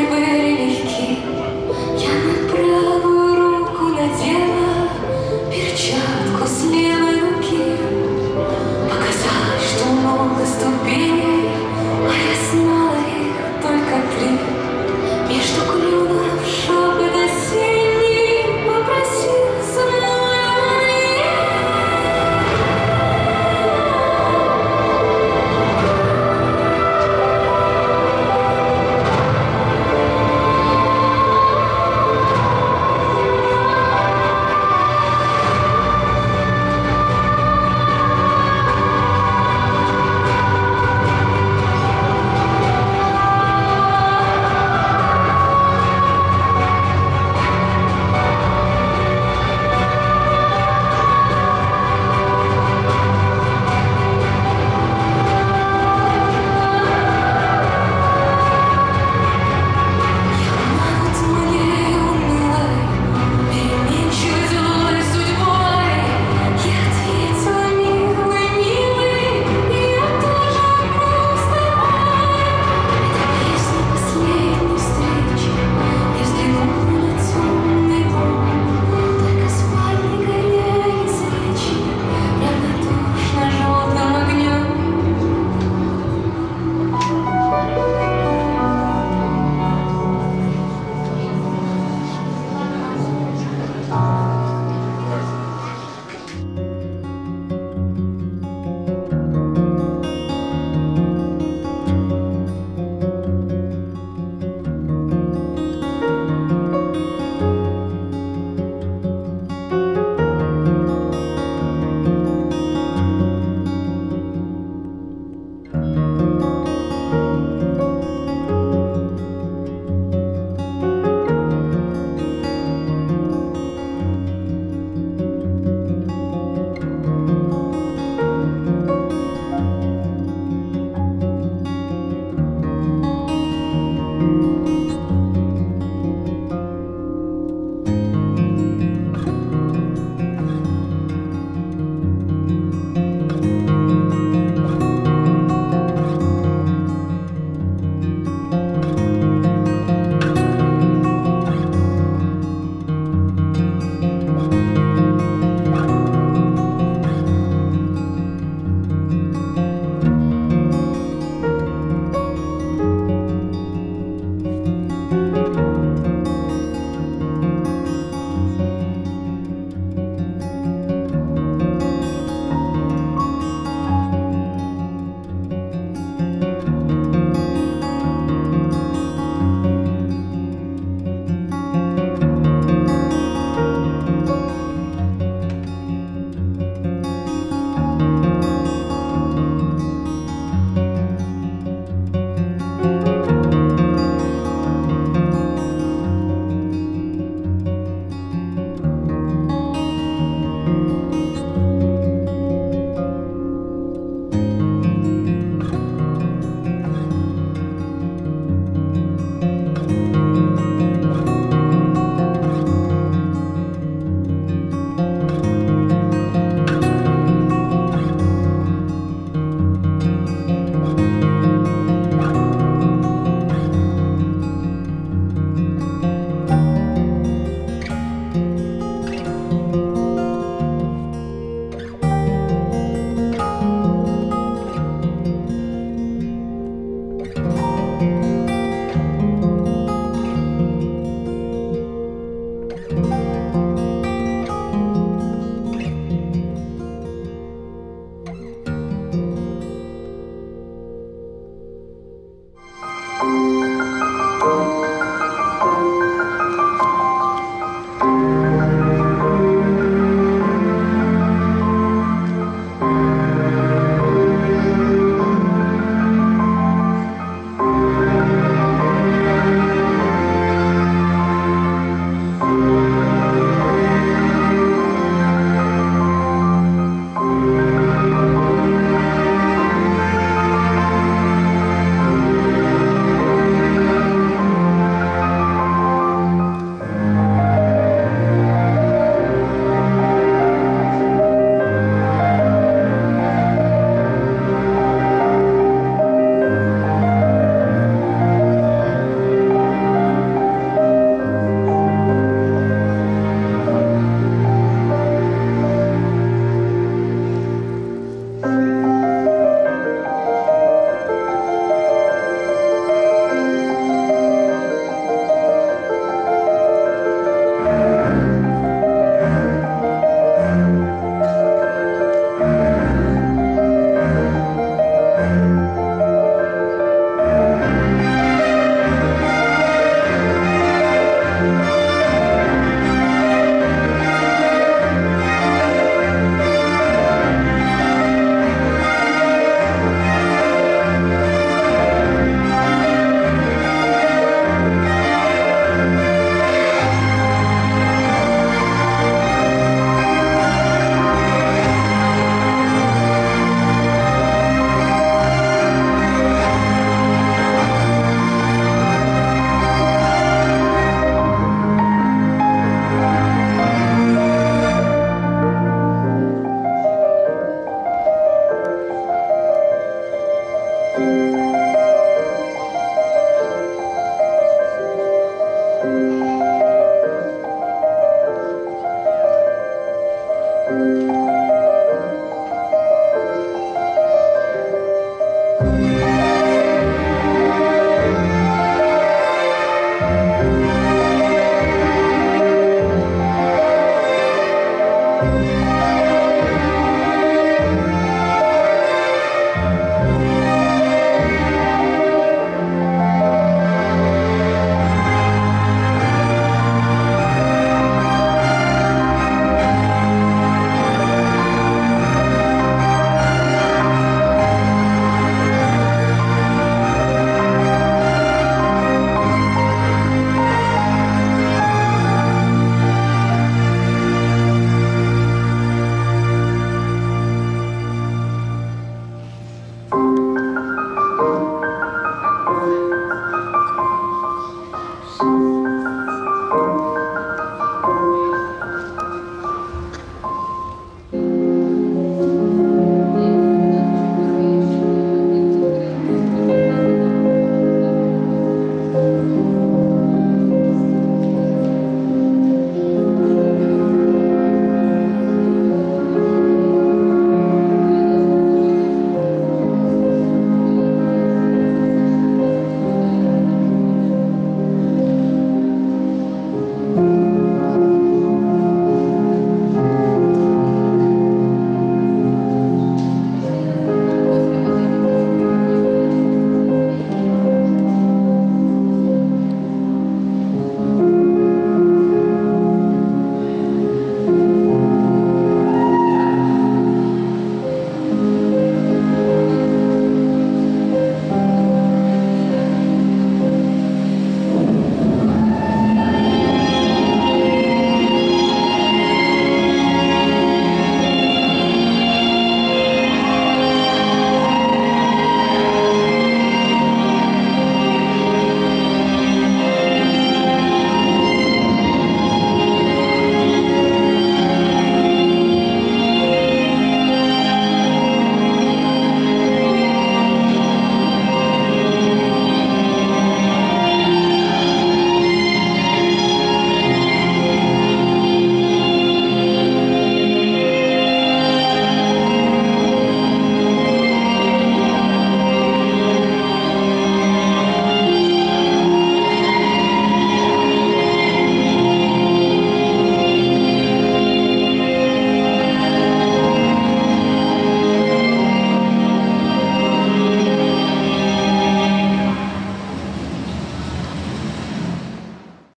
everywhere in here.